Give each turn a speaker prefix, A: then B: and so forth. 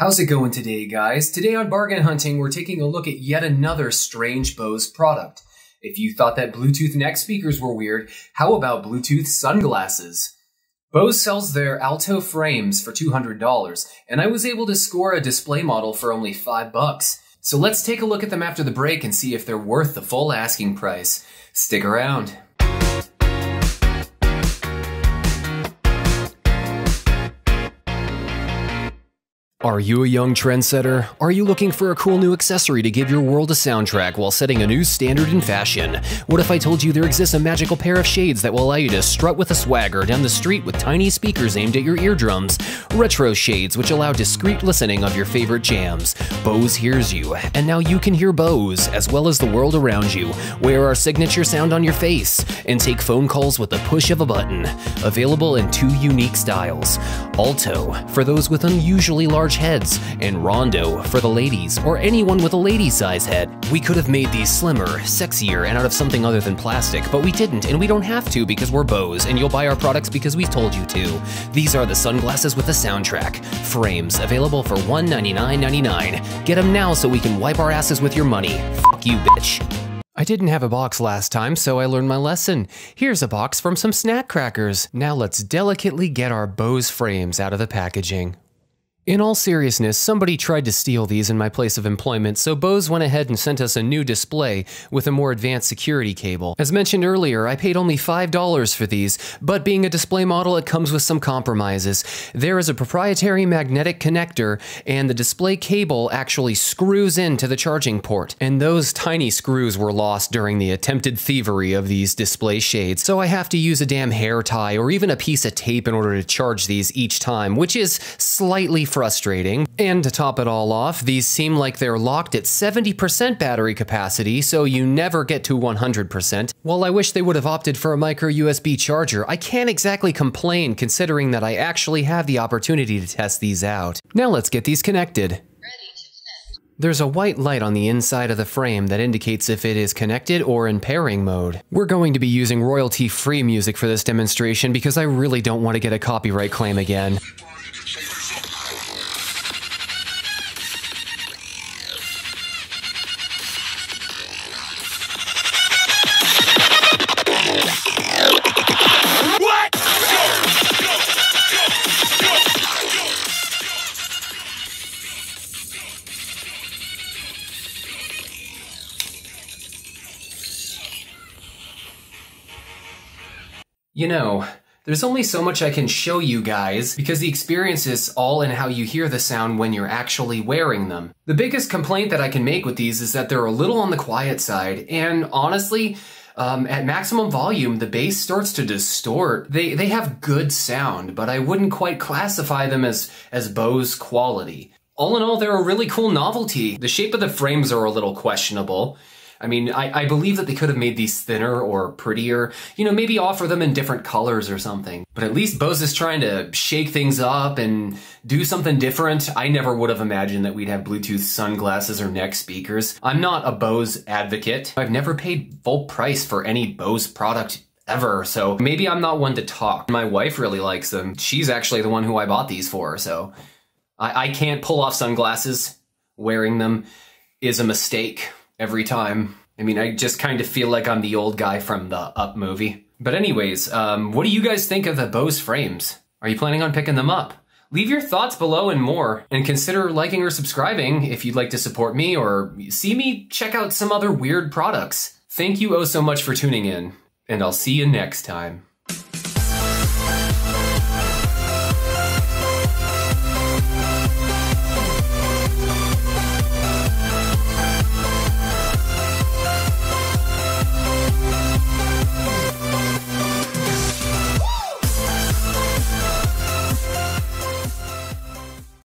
A: How's it going today, guys? Today on Bargain Hunting, we're taking a look at yet another strange Bose product. If you thought that Bluetooth neck speakers were weird, how about Bluetooth sunglasses? Bose sells their Alto frames for $200, and I was able to score a display model for only 5 bucks. So let's take a look at them after the break and see if they're worth the full asking price. Stick around. Are you a young trendsetter? Are you looking for a cool new accessory to give your world a soundtrack while setting a new standard in fashion? What if I told you there exists a magical pair of shades that will allow you to strut with a swagger down the street with tiny speakers aimed at your eardrums? Retro shades which allow discreet listening of your favorite jams. Bose hears you, and now you can hear Bose as well as the world around you. Wear our signature sound on your face and take phone calls with the push of a button. Available in two unique styles. Alto, for those with unusually large large heads, and Rondo for the ladies, or anyone with a lady size head. We could have made these slimmer, sexier, and out of something other than plastic, but we didn't, and we don't have to because we're Bose, and you'll buy our products because we told you to. These are the sunglasses with a soundtrack. Frames, available for $199.99. Get them now so we can wipe our asses with your money. Fuck you, bitch. I didn't have a box last time, so I learned my lesson. Here's a box from some snack crackers. Now let's delicately get our Bose frames out of the packaging. In all seriousness, somebody tried to steal these in my place of employment, so Bose went ahead and sent us a new display with a more advanced security cable. As mentioned earlier, I paid only $5 for these, but being a display model, it comes with some compromises. There is a proprietary magnetic connector, and the display cable actually screws into the charging port, and those tiny screws were lost during the attempted thievery of these display shades, so I have to use a damn hair tie or even a piece of tape in order to charge these each time, which is slightly frustrating. And to top it all off, these seem like they're locked at 70% battery capacity, so you never get to 100%. While I wish they would have opted for a micro USB charger, I can't exactly complain considering that I actually have the opportunity to test these out. Now let's get these connected. There's a white light on the inside of the frame that indicates if it is connected or in pairing mode. We're going to be using royalty-free music for this demonstration because I really don't want to get a copyright claim again. You know, there's only so much I can show you guys because the experience is all in how you hear the sound when you're actually wearing them. The biggest complaint that I can make with these is that they're a little on the quiet side, and honestly, um, at maximum volume, the bass starts to distort. They they have good sound, but I wouldn't quite classify them as as Bose quality. All in all, they're a really cool novelty. The shape of the frames are a little questionable. I mean, I, I believe that they could have made these thinner or prettier, you know, maybe offer them in different colors or something. But at least Bose is trying to shake things up and do something different. I never would have imagined that we'd have Bluetooth sunglasses or neck speakers. I'm not a Bose advocate. I've never paid full price for any Bose product ever, so maybe I'm not one to talk. My wife really likes them. She's actually the one who I bought these for, so I, I can't pull off sunglasses. Wearing them is a mistake every time. I mean, I just kind of feel like I'm the old guy from the Up movie. But anyways, um, what do you guys think of the Bose frames? Are you planning on picking them up? Leave your thoughts below and more, and consider liking or subscribing if you'd like to support me or see me check out some other weird products. Thank you oh so much for tuning in, and I'll see you next time.